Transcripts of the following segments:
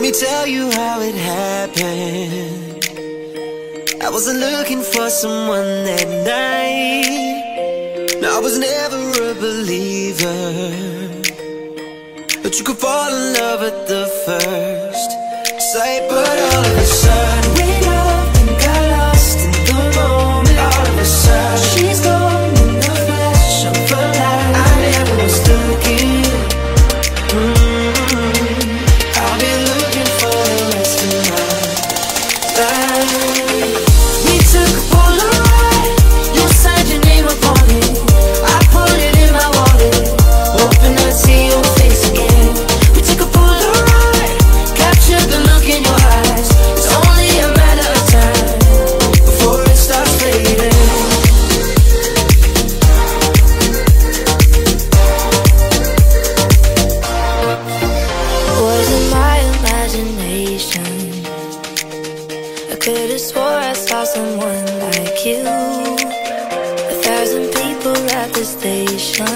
me tell you how it happened. I wasn't looking for someone that night. I was never a believer. But you could fall in love at the first sight. But all of a sudden, could have swore I saw someone like you. A thousand people at the station.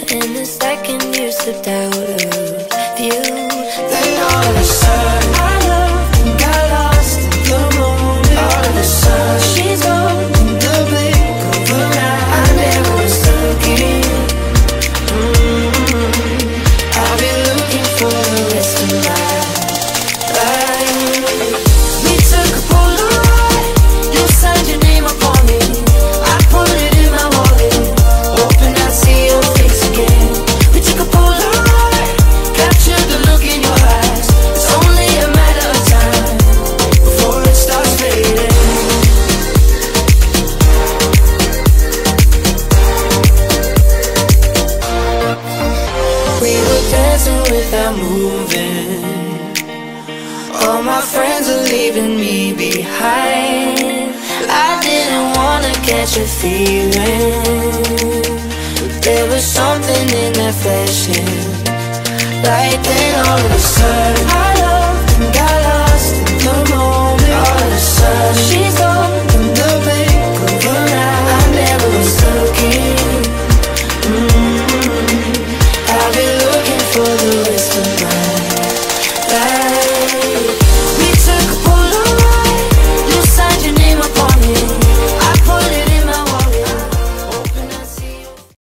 And in the second you slipped out of view. Dancing without moving. All my friends are leaving me behind. I didn't wanna catch a feeling. But there was something in that and Right then, all of a sudden.